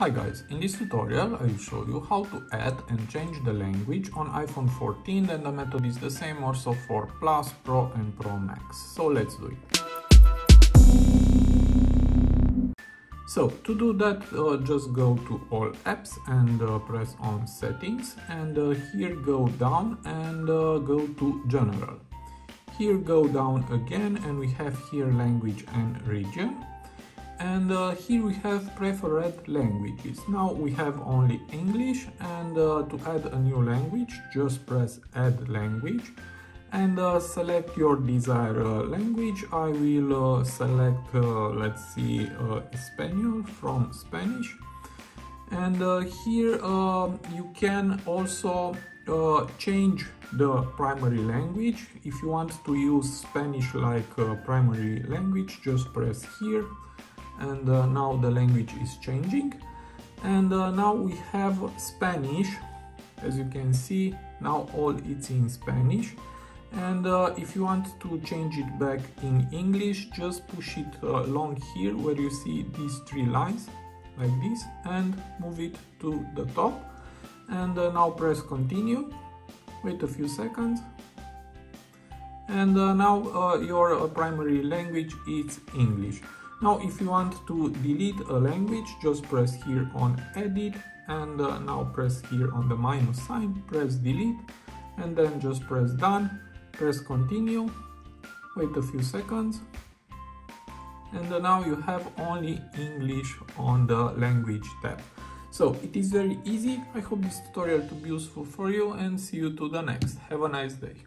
Hi guys, in this tutorial I will show you how to add and change the language on iPhone 14 and the method is the same also for Plus, Pro and Pro Max. So let's do it. So to do that uh, just go to all apps and uh, press on settings and uh, here go down and uh, go to general. Here go down again and we have here language and region and uh, here we have preferred languages. Now we have only English and uh, to add a new language just press add language and uh, select your desired uh, language. I will uh, select uh, let's see Espanol from Spanish and here um, you can also change the primary language. If you want to use Spanish like primary language just press here and uh, now the language is changing. And uh, now we have Spanish. As you can see now all it's in Spanish. And uh, if you want to change it back in English just push it uh, along here where you see these three lines like this and move it to the top. And uh, now press continue. Wait a few seconds. And uh, now your primary language is English now if you want to delete a language, just press here on edit and uh, now press here on the minus sign, press delete and then just press done, press continue, wait a few seconds and uh, now you have only English on the language tab. So it is very easy, I hope this tutorial to be useful for you and see you to the next. Have a nice day.